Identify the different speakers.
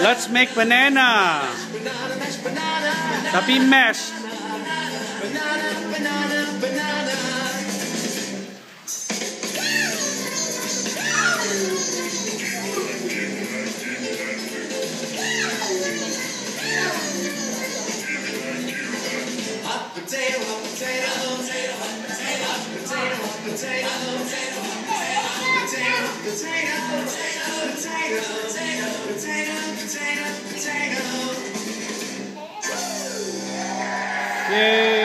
Speaker 1: Let's make banana. Tapi
Speaker 2: be Banana, banana. potato, potato, potato, potato, potato. Yay!